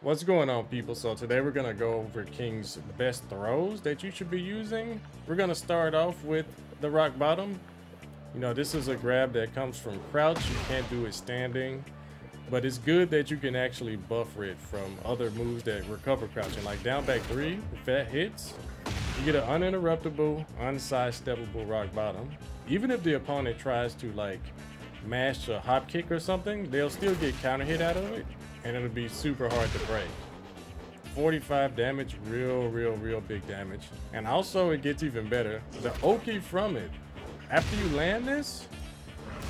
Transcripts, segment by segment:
What's going on people? So today we're gonna go over King's best throws that you should be using. We're gonna start off with the rock bottom. You know, this is a grab that comes from crouch. You can't do it standing, but it's good that you can actually buffer it from other moves that recover crouching. Like down back three, if that hits, you get an uninterruptible, unsidesteppable rock bottom. Even if the opponent tries to like mash a hop kick or something, they'll still get counter hit out of it and it'll be super hard to break. 45 damage, real, real, real big damage. And also it gets even better. The Oki from it, after you land this,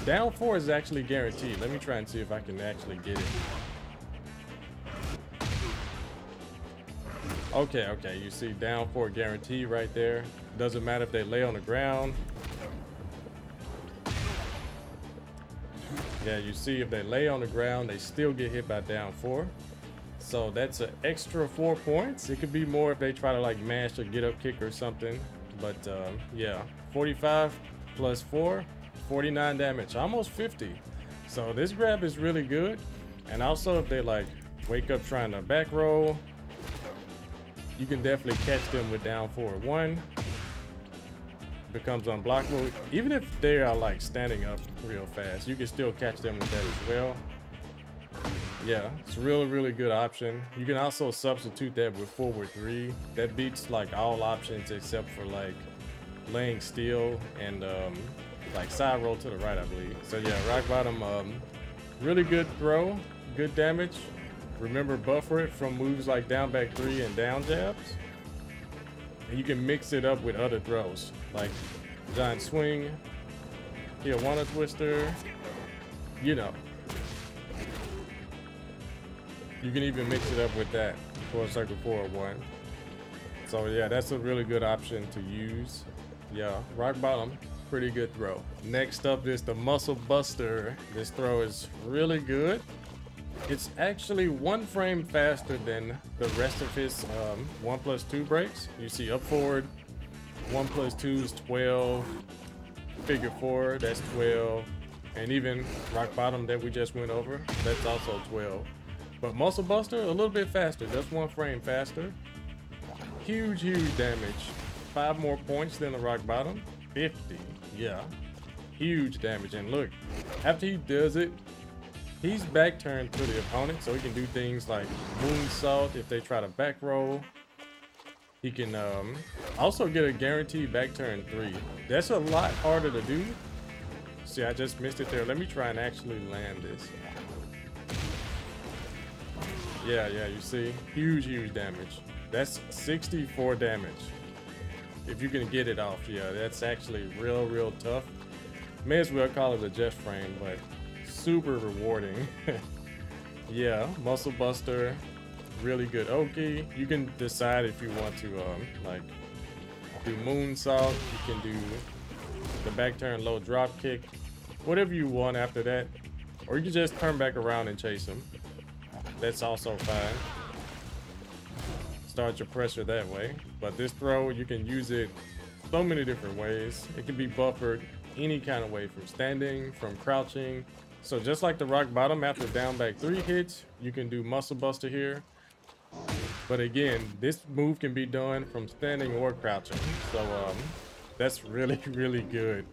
down four is actually guaranteed. Let me try and see if I can actually get it. Okay, okay, you see down four guarantee right there. Doesn't matter if they lay on the ground. Yeah, you see if they lay on the ground, they still get hit by down four. So that's an extra four points. It could be more if they try to like mash or get up kick or something. But um, yeah, 45 plus four, 49 damage, almost 50. So this grab is really good. And also if they like wake up trying to back roll, you can definitely catch them with down four one becomes unblockable. Even if they are like standing up real fast, you can still catch them with that as well. Yeah, it's a really, really good option. You can also substitute that with forward three. That beats like all options except for like laying steel and um, like side roll to the right, I believe. So yeah, rock bottom, um, really good throw, good damage. Remember buffer it from moves like down back three and down jabs. And you can mix it up with other throws, like giant swing, Tijuana twister, you know. You can even mix it up with that for a circle four one. So yeah, that's a really good option to use. Yeah, rock bottom, pretty good throw. Next up is the Muscle Buster. This throw is really good. It's actually one frame faster than the rest of his um, 1 plus 2 breaks. You see up forward, 1 plus 2 is 12, figure 4, that's 12, and even rock bottom that we just went over, that's also 12. But Muscle Buster, a little bit faster, just one frame faster. Huge, huge damage. Five more points than the rock bottom. 50, yeah. Huge damage, and look, after he does it, He's back turned to the opponent, so he can do things like moonsault if they try to back roll. He can um, also get a guaranteed back turn three. That's a lot harder to do. See, I just missed it there. Let me try and actually land this. Yeah, yeah, you see? Huge, huge damage. That's 64 damage. If you can get it off, yeah, that's actually real, real tough. May as well call it a just frame, but super rewarding. yeah, Muscle Buster, really good Oki. You can decide if you want to um, like do Moonsault. You can do the back turn low drop kick. Whatever you want after that. Or you can just turn back around and chase him. That's also fine. Start your pressure that way. But this throw, you can use it so many different ways. It can be buffered any kind of way from standing, from crouching, so just like the rock bottom after down back three hits, you can do muscle buster here. But again, this move can be done from standing or crouching. So um, that's really, really good.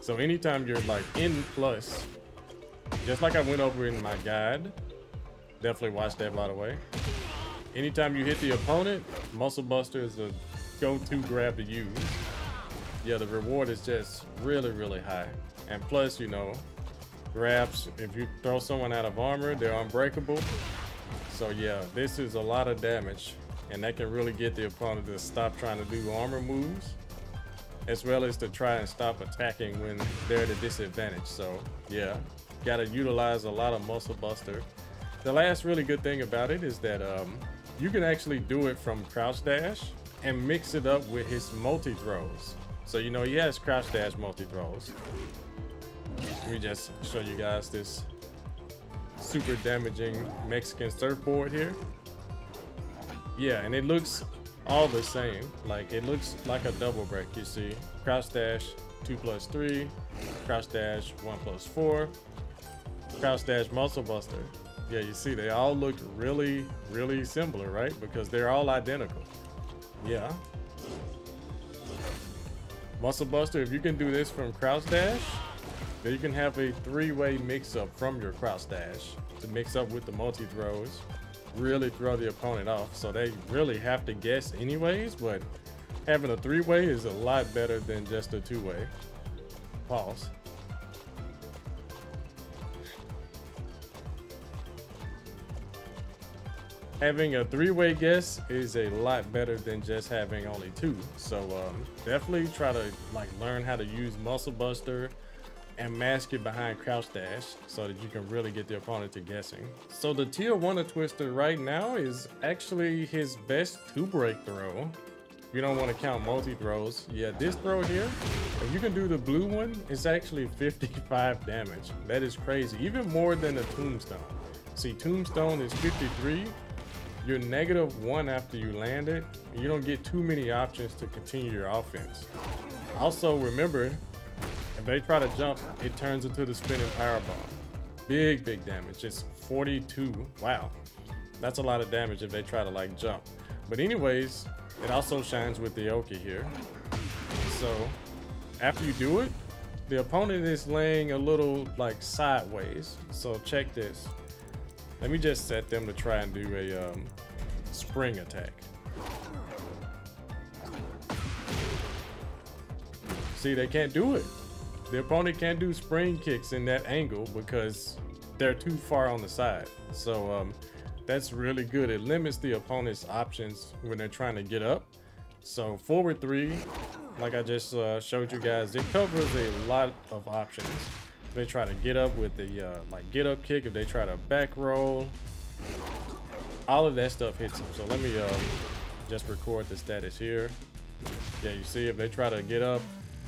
So anytime you're like in plus, just like I went over in my guide, definitely watch that by the way. Anytime you hit the opponent, muscle buster is a go-to grab to use. Yeah, the reward is just really, really high. And plus, you know, grabs. If you throw someone out of armor, they're unbreakable. So yeah, this is a lot of damage. And that can really get the opponent to stop trying to do armor moves. As well as to try and stop attacking when they're at a disadvantage. So yeah, gotta utilize a lot of muscle buster. The last really good thing about it is that um, you can actually do it from crouch dash and mix it up with his multi throws. So you know he has crouch dash multi throws. Let me just show you guys this super damaging Mexican surfboard here. Yeah, and it looks all the same. Like it looks like a double break, you see. Crouch dash 2 plus 3, crouch dash 1 plus 4, crouch dash muscle buster. Yeah, you see, they all look really, really similar, right? Because they're all identical. Yeah. Muscle Buster, if you can do this from Crouch Dash, you can have a three-way mix-up from your Crouch Dash to mix up with the multi-throws. Really throw the opponent off. So they really have to guess anyways, but having a three-way is a lot better than just a two-way. Pause. having a three-way guess is a lot better than just having only two. So um, definitely try to like learn how to use Muscle Buster and mask it behind Crouch Dash so that you can really get the opponent to guessing. So the Tijuana Twister right now is actually his best two-break throw. You don't want to count multi-throws. Yeah, this throw here, if you can do the blue one, it's actually 55 damage. That is crazy, even more than the Tombstone. See, Tombstone is 53, you're negative one after you land it. You don't get too many options to continue your offense. Also, remember, if they try to jump, it turns into the spinning power bomb. Big, big damage. It's 42. Wow. That's a lot of damage if they try to like jump. But anyways, it also shines with the Oki here. So after you do it, the opponent is laying a little like sideways. So check this. Let me just set them to try and do a um, spring attack. See, they can't do it. The opponent can't do spring kicks in that angle because they're too far on the side. So um, that's really good. It limits the opponent's options when they're trying to get up. So forward three, like I just uh, showed you guys, it covers a lot of options If they try to get up with the uh, like get up kick, if they try to back roll, all of that stuff hits them. So let me uh, just record the status here. Yeah, you see if they try to get up,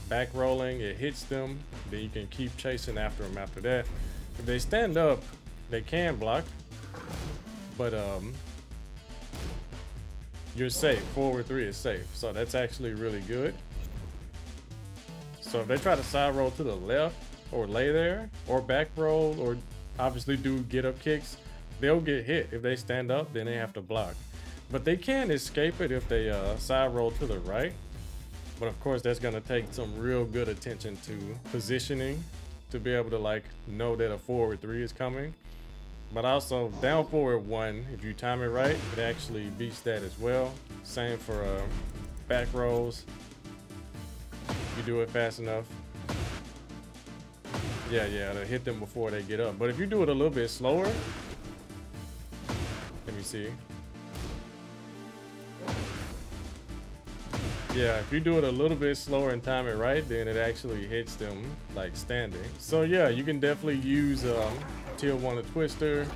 back rolling, it hits them. Then you can keep chasing after them after that. If they stand up, they can block, but um, you're safe. Forward three is safe. So that's actually really good. So if they try to side roll to the left, or lay there or back roll or obviously do get up kicks, they'll get hit. If they stand up, then they have to block. But they can escape it if they uh, side roll to the right. But of course, that's going to take some real good attention to positioning to be able to like know that a forward three is coming. But also down forward one, if you time it right, it actually beats that as well. Same for uh, back rolls. You do it fast enough, yeah, yeah, to hit them before they get up. But if you do it a little bit slower, let me see. Yeah, if you do it a little bit slower and time it right, then it actually hits them like standing. So yeah, you can definitely use um, Tijuana Twister.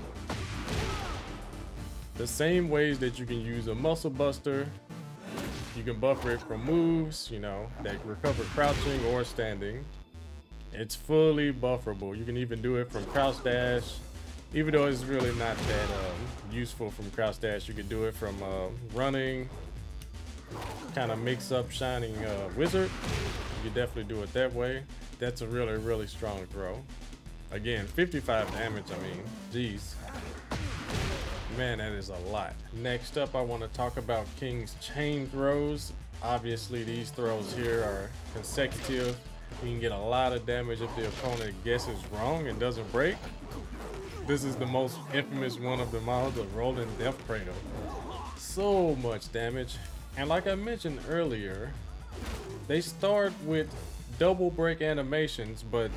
The same ways that you can use a Muscle Buster. You can buffer it from moves, you know, that recover crouching or standing. It's fully bufferable. You can even do it from crouch dash. Even though it's really not that um, useful from crouch dash, you can do it from uh, running, kind of mix up shining uh, wizard. You definitely do it that way. That's a really, really strong throw. Again, 55 damage, I mean, geez. Man, that is a lot. Next up, I want to talk about King's chain throws. Obviously, these throws here are consecutive. You can get a lot of damage if the opponent guesses wrong and doesn't break. This is the most infamous one of the models, the Rolling Death Cradle. So much damage. And like I mentioned earlier, they start with double break animations, but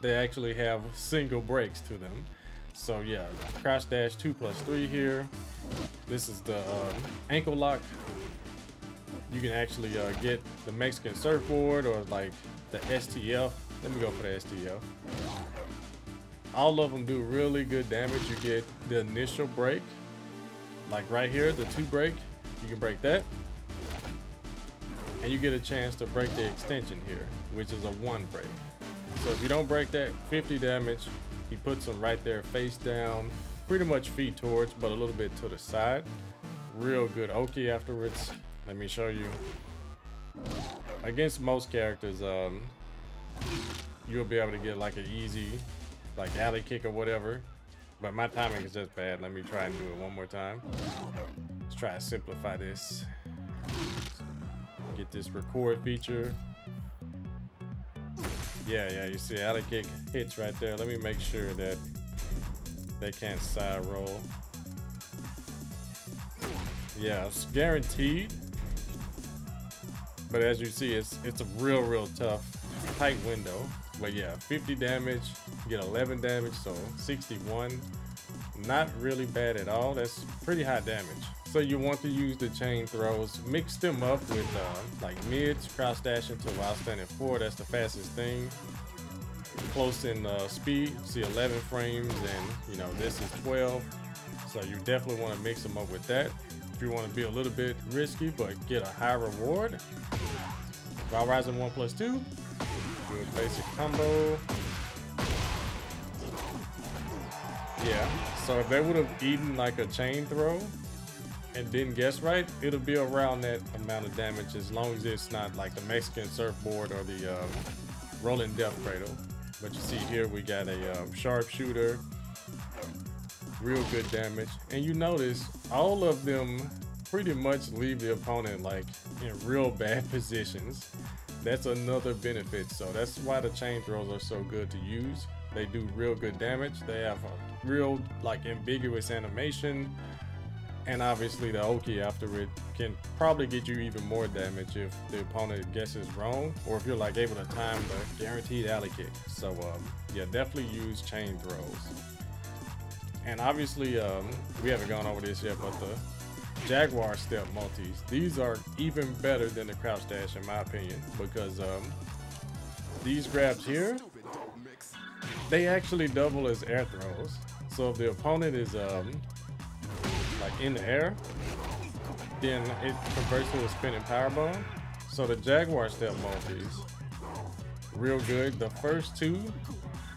they actually have single breaks to them. So yeah, crouch dash 2 plus 3 here. This is the uh, ankle lock. You can actually uh, get the Mexican surfboard or like the STF. Let me go for the STF. All of them do really good damage. You get the initial break, like right here, the two break. You can break that. And you get a chance to break the extension here, which is a one break. So if you don't break that, 50 damage. He puts them right there face down, pretty much feet towards, but a little bit to the side. Real good Oki afterwards. Let me show you against most characters, um, you'll be able to get like an easy, like alley kick or whatever. But my timing is just bad. Let me try and do it one more time. Let's try to simplify this. Get this record feature. Yeah, yeah, you see alley kick hits right there. Let me make sure that they can't side roll. Yeah, it's guaranteed. But as you see, it's it's a real, real tough, tight window. But yeah, 50 damage, get 11 damage, so 61. Not really bad at all. That's pretty high damage. So you want to use the chain throws, mix them up with uh, like mids, crouch dash into while standing four. That's the fastest thing. Close in uh, speed, see 11 frames, and you know this is 12. So you definitely want to mix them up with that. If you want to be a little bit risky but get a high reward, while rising one plus two, do a basic combo. Yeah, so if they would have eaten like a chain throw and didn't guess right, it'll be around that amount of damage as long as it's not like the Mexican surfboard or the um, rolling death cradle. But you see here we got a um, sharpshooter, real good damage. And you notice all of them pretty much leave the opponent like in real bad positions. That's another benefit. So that's why the chain throws are so good to use. They do real good damage. They have a real like ambiguous animation. And obviously the Oki after it can probably get you even more damage if the opponent guesses wrong or if you're like able to time the guaranteed alley kick. So um, yeah, definitely use chain throws. And obviously um, we haven't gone over this yet, but the Jaguar step multis. These are even better than the crouch dash in my opinion because um, these grabs here, they actually double as air throws. So if the opponent is um, like in the air, then it converts to a spinning power bomb. So the Jaguar step multis, real good. The first two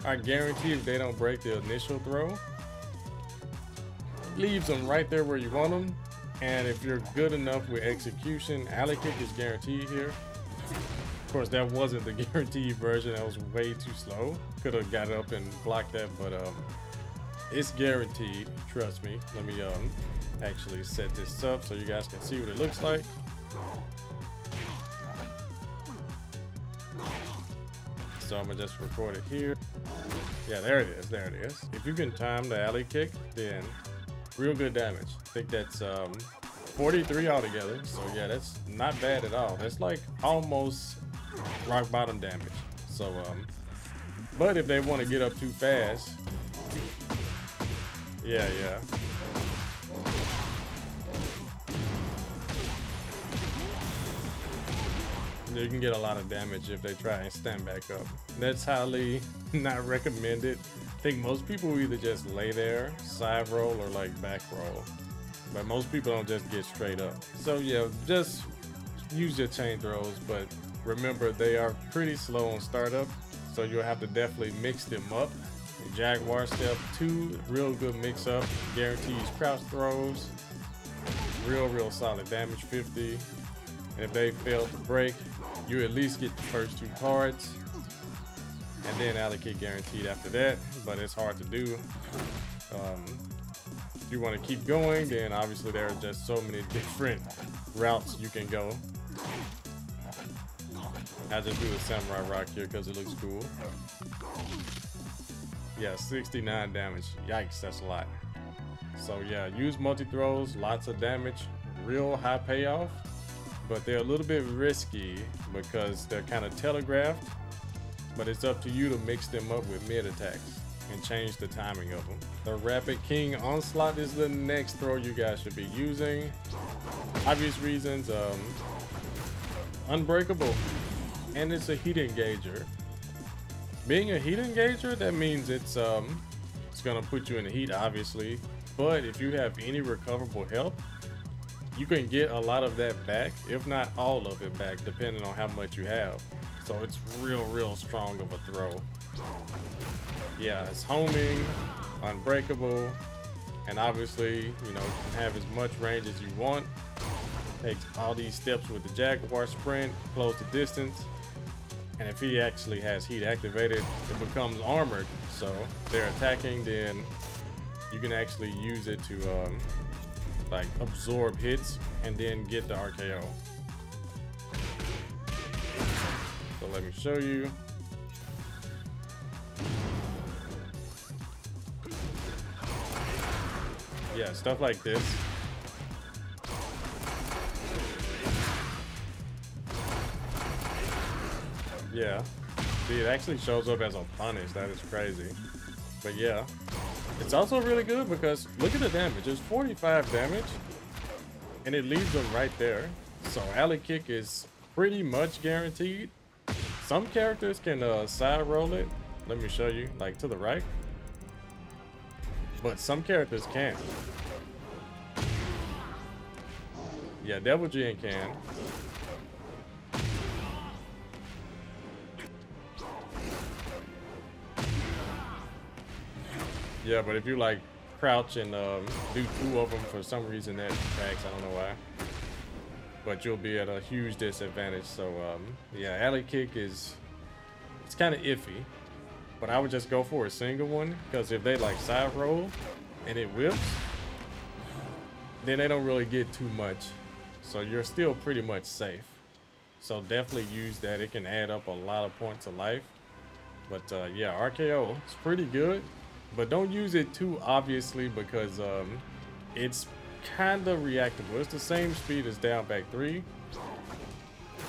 I guarantee if they don't break the initial throw, leaves them right there where you want them and if you're good enough with execution, alley kick is guaranteed here. Of course, that wasn't the guaranteed version. That was way too slow. Could have got up and blocked that, but um, it's guaranteed. Trust me. Let me um actually set this up so you guys can see what it looks like. So I'm gonna just record it here. Yeah, there it is. There it is. If you can time the alley kick, then real good damage. I think that's um, 43 altogether. So yeah, that's not bad at all. That's like almost rock bottom damage. So, um, but if they want to get up too fast, yeah, yeah. You can get a lot of damage if they try and stand back up. That's highly not recommended I think most people either just lay there, side roll, or like back roll. But most people don't just get straight up. So yeah, just use your chain throws, but remember they are pretty slow on startup. So you'll have to definitely mix them up. Jaguar step two, real good mix up, guarantees crouch throws, real, real solid damage 50. And if they fail to break, you at least get the first two cards and then alley kick guaranteed after that, but it's hard to do. Um, if you want to keep going, then obviously there are just so many different routes you can go. I just do the samurai rock here because it looks cool. Yeah, 69 damage. Yikes, that's a lot. So yeah, use multi-throws, lots of damage, real high payoff, but they're a little bit risky because they're kind of telegraphed but it's up to you to mix them up with mid attacks and change the timing of them. The Rapid King Onslaught is the next throw you guys should be using. Obvious reasons, um, unbreakable, and it's a heat engager. Being a heat engager, that means it's um, it's gonna put you in the heat, obviously. But if you have any recoverable health, you can get a lot of that back, if not all of it back, depending on how much you have so it's real, real strong of a throw. Yeah, it's homing, unbreakable, and obviously, you know, you can have as much range as you want. Takes all these steps with the Jaguar sprint, close the distance, and if he actually has heat activated, it becomes armored. So they're attacking, then you can actually use it to um, like absorb hits and then get the RKO. So let me show you. Yeah, stuff like this. Yeah. See, it actually shows up as a punish. That is crazy. But yeah. It's also really good because look at the damage. It's 45 damage. And it leaves them right there. So alley kick is pretty much guaranteed. Some characters can uh, side roll it. Let me show you, like to the right. But some characters can't. Yeah, Devil Jin can. Yeah, but if you like crouch and um, do two of them for some reason that attacks, I don't know why. But you'll be at a huge disadvantage. So um, yeah, alley kick is it's kind of iffy. But I would just go for a single one because if they like side roll and it whips, then they don't really get too much. So you're still pretty much safe. So definitely use that. It can add up a lot of points of life. But uh, yeah, RKO, is pretty good. But don't use it too obviously because um, it's kind of reactable. It's the same speed as down back three.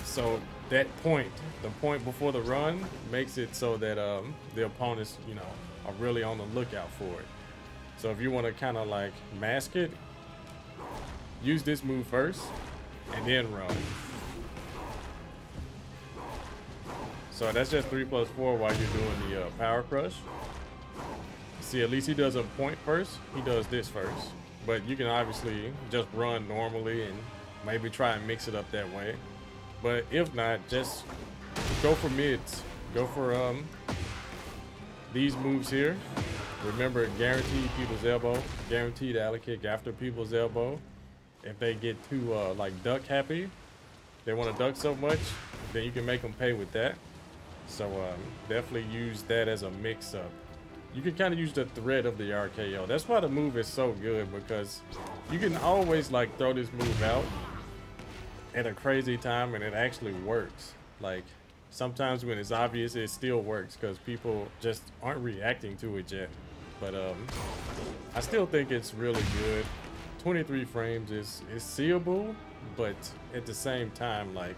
So that point, the point before the run, makes it so that um, the opponents, you know, are really on the lookout for it. So if you want to kind of like mask it, use this move first and then run. So that's just three plus four while you're doing the uh, power crush. See, at least he does a point first. He does this first. But you can obviously just run normally and maybe try and mix it up that way. But if not, just go for mids. Go for um these moves here. Remember, guaranteed people's elbow. Guaranteed alley kick after people's elbow. If they get too uh, like duck happy, they want to duck so much, then you can make them pay with that. So um, definitely use that as a mix-up you can kind of use the threat of the RKO. That's why the move is so good because you can always like throw this move out at a crazy time and it actually works. Like sometimes when it's obvious, it still works because people just aren't reacting to it yet. But um, I still think it's really good. 23 frames is, is seeable, but at the same time, like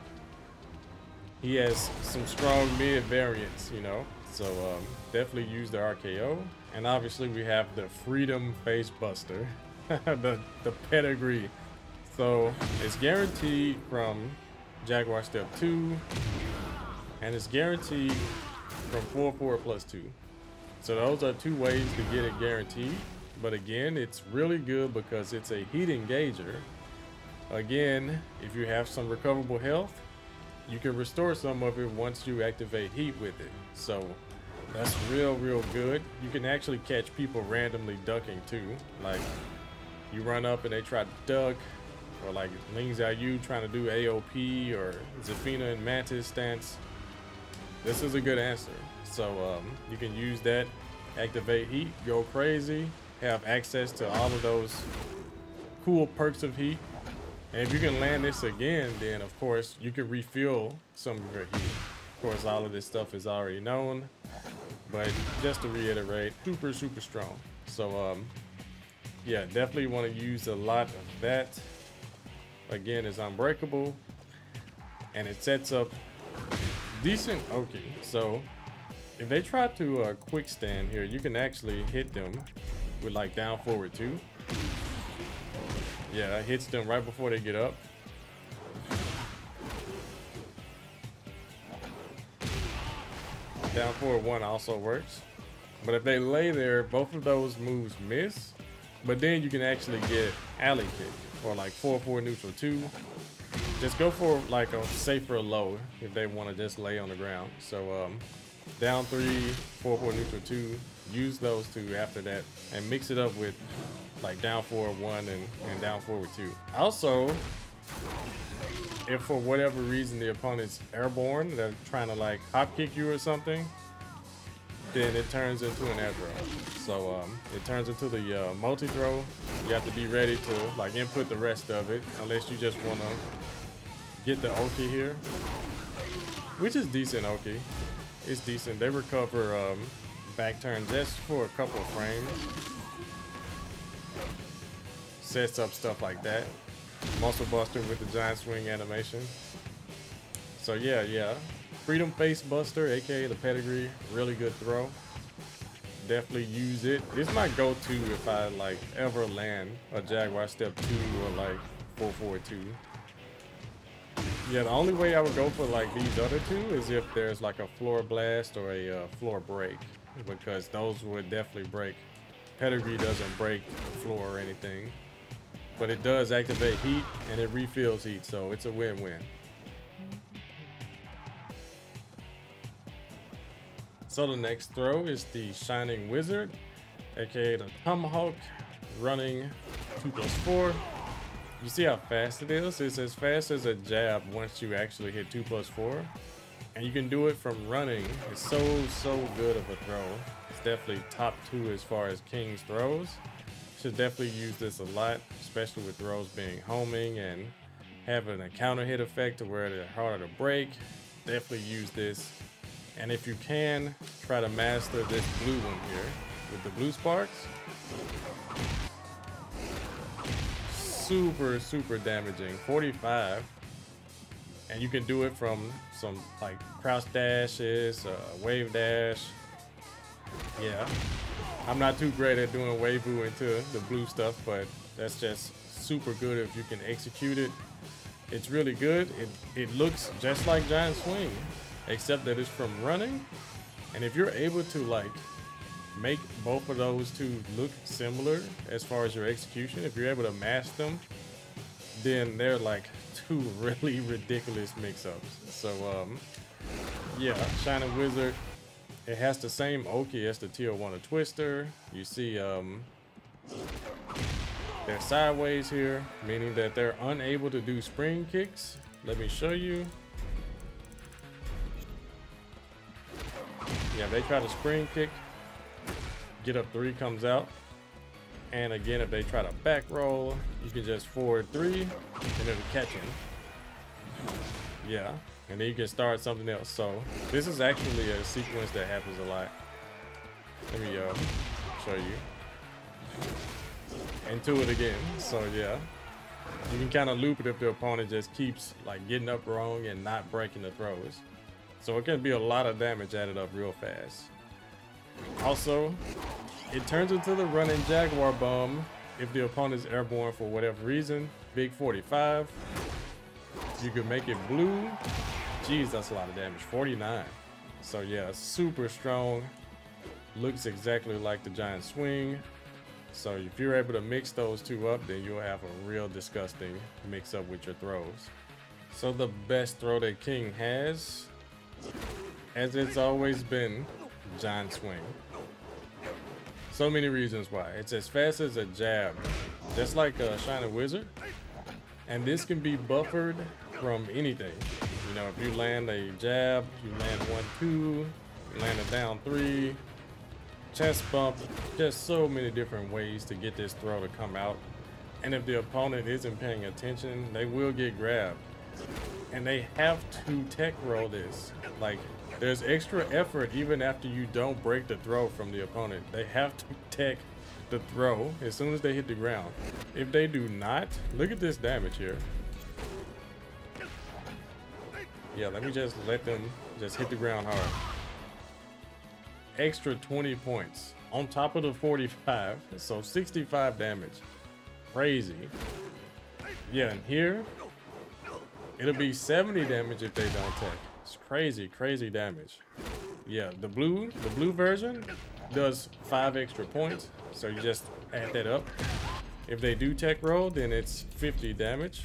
he has some strong mid variants, you know? So um, definitely use the RKO. And obviously we have the Freedom Face Buster, the, the pedigree. So it's guaranteed from Jaguar Step 2, and it's guaranteed from 4-4 plus 2. So those are two ways to get it guaranteed. But again, it's really good because it's a heat engager. Again, if you have some recoverable health, you can restore some of it once you activate heat with it. So that's real, real good. You can actually catch people randomly ducking too. Like you run up and they try to duck, or like Ling Xiaoyu trying to do AOP, or Zafina and Mantis stance. This is a good answer. So um, you can use that, activate heat, go crazy, have access to all of those cool perks of heat. And if you can land this again, then of course you can refill some of your heat. Of course, all of this stuff is already known. But just to reiterate, super, super strong. So, um, yeah, definitely want to use a lot of that. Again, it's unbreakable. And it sets up decent Oki. So, if they try to uh, quick stand here, you can actually hit them with like down forward two. Yeah, it hits them right before they get up. Down forward one also works. But if they lay there, both of those moves miss. But then you can actually get alley kick or like 4-4 neutral 2. Just go for like a safer low if they want to just lay on the ground. So um, down 3, 4-4 neutral 2. Use those two after that and mix it up with like down 4-1 and, and down forward 2. Also, if for whatever reason the opponent's airborne, they're trying to like hop kick you or something, then it turns into an air throw. So um, it turns into the uh, multi-throw. You have to be ready to like input the rest of it, unless you just want to get the Oki here, which is decent Oki. It's decent. They recover um, back turns just for a couple of frames. Sets up stuff like that. Muscle Buster with the giant swing animation. So yeah, yeah. Freedom Face Buster, aka the pedigree, really good throw. Definitely use it. It's my go-to if I like ever land a Jaguar Step 2 or like 442. Yeah, the only way I would go for like these other two is if there's like a floor blast or a uh, floor break, because those would definitely break. Pedigree doesn't break the floor or anything, but it does activate heat and it refills heat, so it's a win-win. So the next throw is the Shining Wizard, aka the Tomahawk, running 2 plus 4. You see how fast it is? It's as fast as a jab once you actually hit 2 plus 4. And you can do it from running. It's so, so good of a throw. It's definitely top 2 as far as King's throws. Should definitely use this a lot, especially with throws being homing and having a counter hit effect to where they're harder to break. Definitely use this and if you can, try to master this blue one here with the blue sparks. Super, super damaging. 45. And you can do it from some like crouch dashes, uh, wave dash. Yeah. I'm not too great at doing wave into the blue stuff, but that's just super good if you can execute it. It's really good. It, it looks just like Giant Swing except that it's from running. And if you're able to like make both of those two look similar as far as your execution, if you're able to match them, then they're like two really ridiculous mix-ups. So um, yeah, Shining Wizard, it has the same Oki as the Tijuana Twister. You see um, they're sideways here, meaning that they're unable to do spring kicks. Let me show you. Yeah, they try to spring kick. Get up three comes out. And again, if they try to back roll, you can just forward three and it'll catch him. Yeah, and then you can start something else. So this is actually a sequence that happens a lot. Let me uh, show you. Into it again. So yeah, you can kind of loop it if the opponent just keeps like getting up wrong and not breaking the throws. So it can be a lot of damage added up real fast. Also, it turns into the running Jaguar Bomb if the opponent is airborne for whatever reason. Big 45. You can make it blue. Jeez, that's a lot of damage. 49. So yeah, super strong. Looks exactly like the Giant Swing. So if you're able to mix those two up, then you'll have a real disgusting mix up with your throws. So the best throw that King has as it's always been, Giant Swing. So many reasons why. It's as fast as a jab, just like a Shining Wizard. And this can be buffered from anything. You know, if you land a jab, you land one, two, land a down three, chest bump, just so many different ways to get this throw to come out. And if the opponent isn't paying attention, they will get grabbed and they have to tech roll this. Like, there's extra effort even after you don't break the throw from the opponent. They have to tech the throw as soon as they hit the ground. If they do not, look at this damage here. Yeah, let me just let them just hit the ground hard. Extra 20 points on top of the 45, so 65 damage. Crazy. Yeah, and here, It'll be 70 damage if they don't tech. It's crazy, crazy damage. Yeah, the blue, the blue version does five extra points. So you just add that up. If they do tech roll, then it's 50 damage.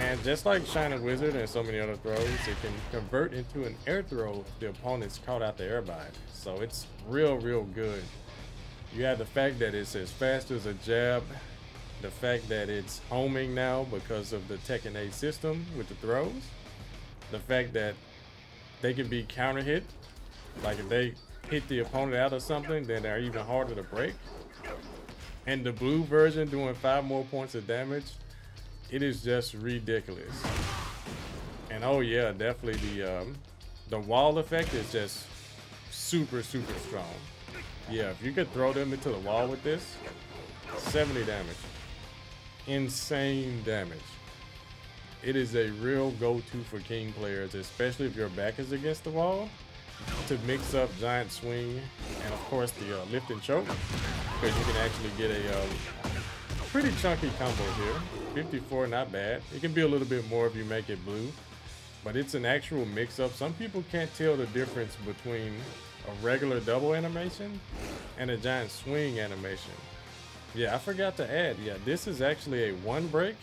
And just like Shining Wizard and so many other throws, it can convert into an air throw if the opponent's caught out the air bind. So it's real, real good. You have the fact that it's as fast as a jab, the fact that it's homing now because of the Tekken 8 system with the throws, the fact that they can be counter hit Like if they hit the opponent out of something, then they're even harder to break. And the blue version doing five more points of damage, it is just ridiculous. And oh yeah, definitely the um, the wall effect is just super, super strong. Yeah, if you could throw them into the wall with this, 70 damage. Insane damage. It is a real go-to for king players, especially if your back is against the wall, to mix up giant swing and of course the uh, lift and choke, because you can actually get a um, pretty chunky combo here. 54, not bad. It can be a little bit more if you make it blue, but it's an actual mix-up. Some people can't tell the difference between a regular double animation and a giant swing animation. Yeah, I forgot to add, yeah, this is actually a one break.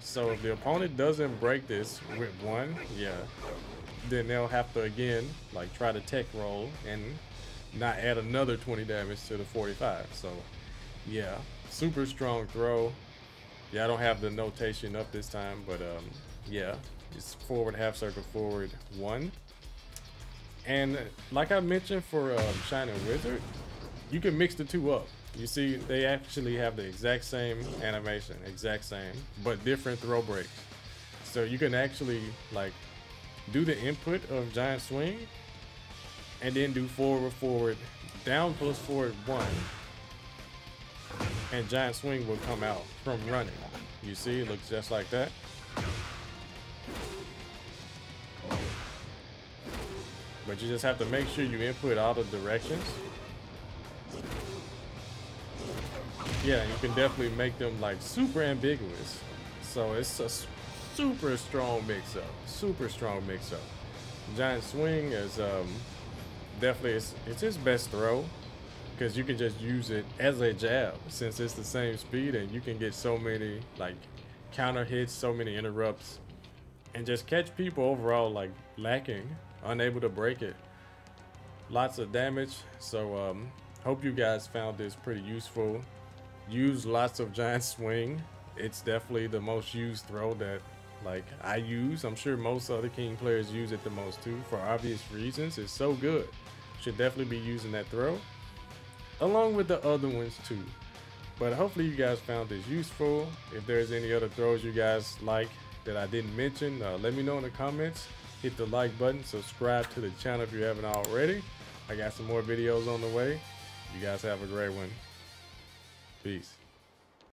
So if the opponent doesn't break this with one, yeah, then they'll have to again, like try to tech roll and not add another 20 damage to the 45. So yeah, super strong throw. Yeah, I don't have the notation up this time, but um, yeah, it's forward half circle forward one. And like I mentioned for um, Shining Wizard, you can mix the two up. You see, they actually have the exact same animation, exact same, but different throw breaks. So you can actually like do the input of giant swing and then do forward, forward, down plus forward one. And giant swing will come out from running. You see, it looks just like that. But you just have to make sure you input all the directions. Yeah, you can definitely make them like super ambiguous. So it's a super strong mix-up. Super strong mix-up. Giant Swing is um, definitely, it's, it's his best throw because you can just use it as a jab since it's the same speed and you can get so many like counter hits, so many interrupts and just catch people overall like lacking unable to break it. Lots of damage. So um, hope you guys found this pretty useful. Use lots of giant swing. It's definitely the most used throw that like I use. I'm sure most other king players use it the most too for obvious reasons. It's so good. Should definitely be using that throw along with the other ones too. But hopefully you guys found this useful. If there's any other throws you guys like that I didn't mention, uh, let me know in the comments hit the like button, subscribe to the channel if you haven't already. I got some more videos on the way. You guys have a great one. Peace.